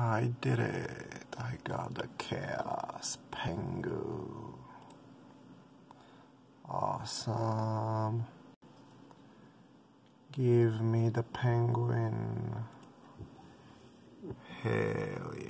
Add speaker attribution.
Speaker 1: I did it. I got the Chaos Pengu. Awesome. Give me the penguin. Hell yeah.